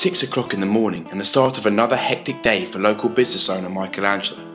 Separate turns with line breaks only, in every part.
Six o'clock in the morning and the start of another hectic day for local business owner Michelangelo.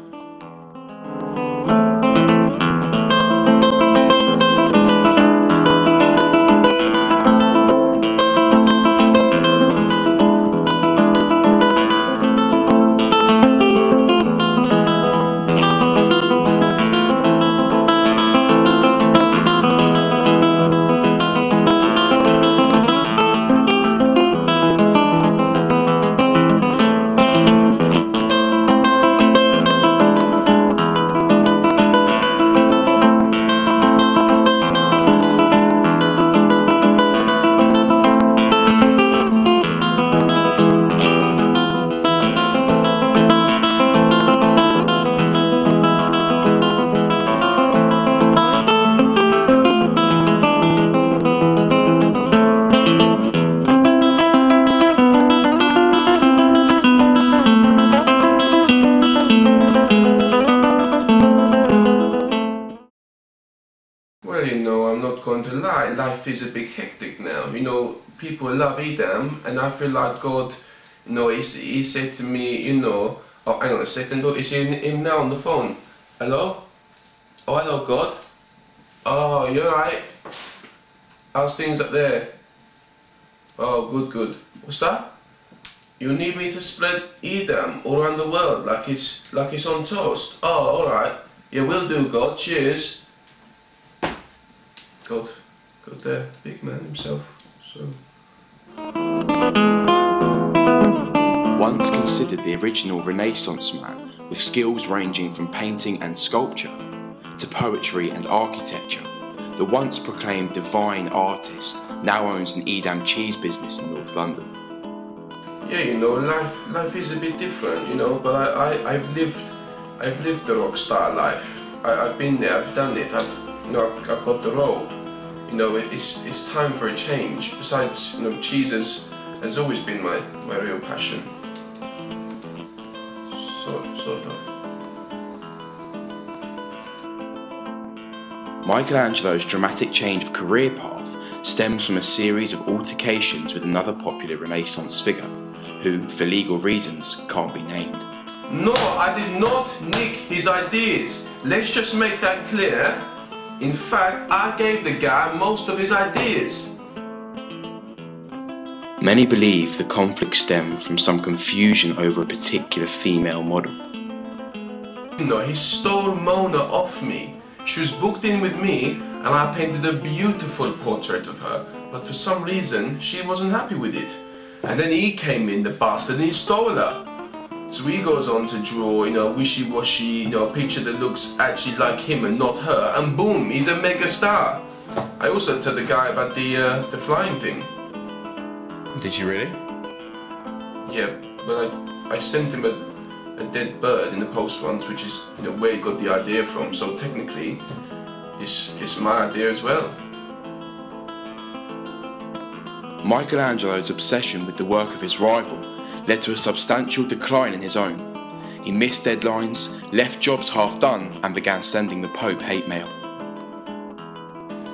Life is a bit hectic now. You know, people love Edam, and I feel like God, you know, he, he said to me, you know, oh, hang on a second, oh, is he him now on the phone? Hello? Oh, hello, God. Oh, you're right. How's things up there? Oh, good, good. What's that? You need me to spread Edam all around the world like it's like it's on toast. Oh, all right. Yeah, we'll do, God. Cheers. God, God there, big man himself. So.
Once considered the original Renaissance man with skills ranging from painting and sculpture to poetry and architecture, the once proclaimed divine artist now owns an Edam cheese business in North London.
Yeah, you know, life life is a bit different, you know. But I, I I've lived I've lived the rock star life. I, I've been there. I've done it. I've you know I've, I've got the role. You know, it's it's time for a change. Besides, you know, cheeses has always been my my real passion. Sort sort of.
Michelangelo's dramatic change of career path stems from a series of altercations with another popular Renaissance figure, who, for legal reasons, can't be named.
No, I did not nick his ideas. Let's just make that clear. In fact, I gave the guy most of his ideas.
Many believe the conflict stemmed from some confusion over a particular female model.
No, he stole Mona off me. She was booked in with me and I painted a beautiful portrait of her. But for some reason, she wasn't happy with it. And then he came in, the bastard, and he stole her. So he goes on to draw, you know, wishy-washy, you know, a picture that looks actually like him and not her, and boom, he's a mega star. I also told the guy about the uh, the flying thing.
Did you really?
Yeah, but I, I sent him a, a dead bird in the post once, which is you know where he got the idea from. So technically, it's it's my idea as well.
Michelangelo's obsession with the work of his rival led to a substantial decline in his own. He missed deadlines, left jobs half done, and began sending the Pope hate mail.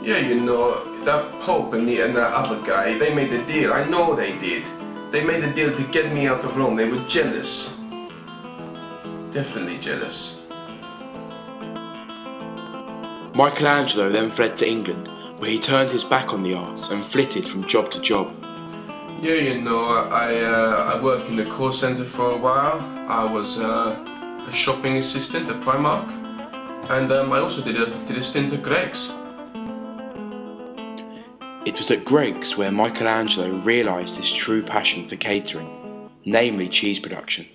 Yeah, you know that Pope and, the, and that other guy, they made a deal. I know they did. They made a deal to get me out of Rome. They were jealous. Definitely jealous.
Michelangelo then fled to England, where he turned his back on the arts and flitted from job to job.
Yeah, you know, I uh, I worked in the call center for a while. I was uh, a shopping assistant at Primark, and um, I also did a did a stint at Greggs.
It was at Greggs where Michelangelo realised his true passion for catering, namely cheese production.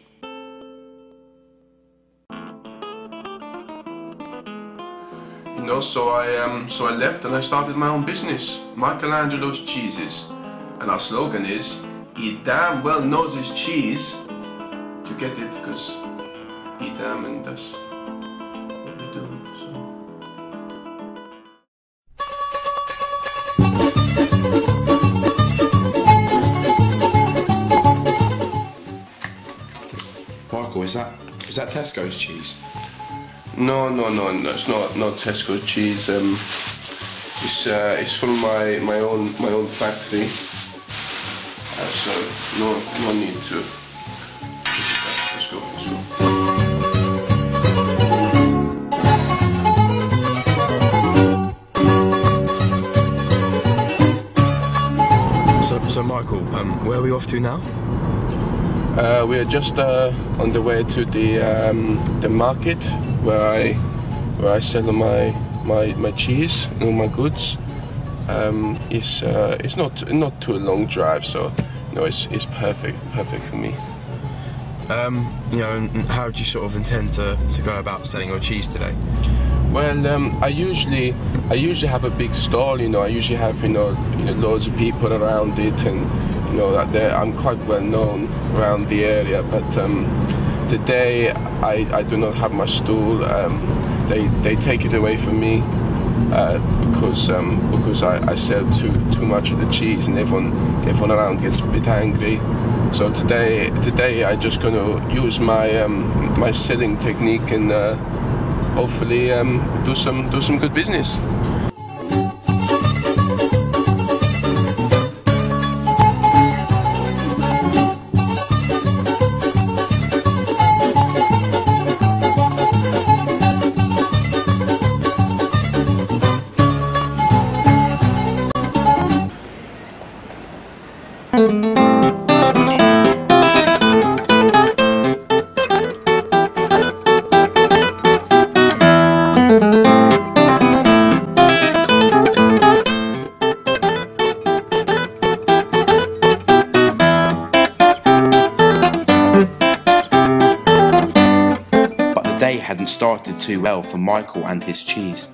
You know, so I um, so I left and I started my own business, Michelangelo's Cheeses, and our slogan is "He damn well knows his cheese." You get it? Because he damn and that's what we do. So.
Michael, is that is that Tesco's cheese?
No, no, no, no. It's not not Tesco cheese. Um, it's uh, it's from my my own my own factory. Uh, so no, no need to. Let's go, let's go.
So, so Michael, um, where are we off to now?
Uh, we are just uh, on the way to the um, the market where I where I sell my my, my cheese and all my goods. Um, it's uh, it's not not too a long drive, so no, it's it's perfect perfect for me.
Um, you know, how do you sort of intend to, to go about selling your cheese today?
Well, um, I usually I usually have a big stall. You know, I usually have you know, you know loads of people around it, and you know that I'm quite well known around the area. But um, today I, I do not have my stool. Um, they they take it away from me uh, because um, because I, I sell too too much of the cheese, and everyone everyone around gets a bit angry. So today today I'm just gonna use my um, my selling technique and. Uh, hopefully um, do some do some good business.
Too well for Michael and his cheese.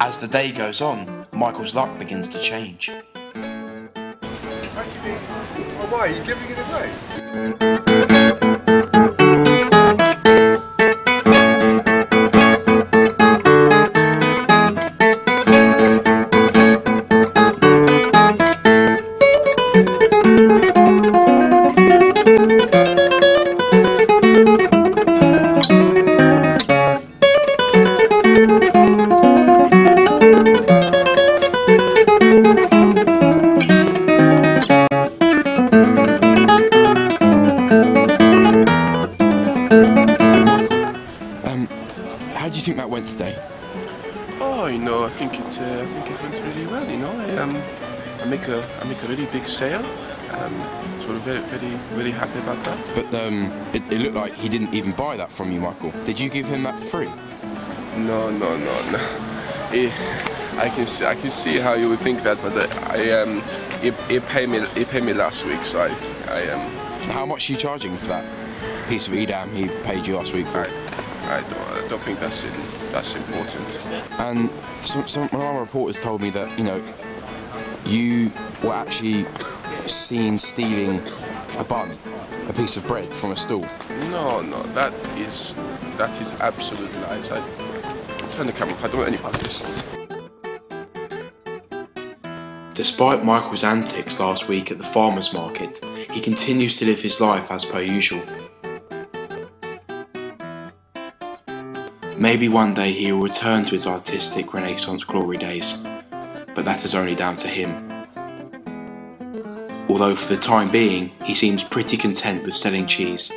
As the day goes on, Michael's luck begins to change.
Oh, why? Are you giving it away?
Make a I make a really big sale. Um, sort of very very very happy about that.
But um, it, it looked like he didn't even buy that from you, Michael. Did you give him that for free?
No, no, no, no. Eh, I can see I can see how you would think that, but uh, I um he, he paid me he paid me last week, so I I um
How much are you charging for that piece of Edam he paid you last week for?
I, I don't I don't think that's in, that's important.
And some, some one of our reporters told me that you know you were actually seen stealing a bun, a piece of bread from a stall.
No, no, that is that is absolute lies. I turn the camera off. I don't want any part of this.
Despite Michael's antics last week at the farmer's market, he continues to live his life as per usual. Maybe one day he will return to his artistic Renaissance glory days, but that is only down to him. Although for the time being, he seems pretty content with selling cheese.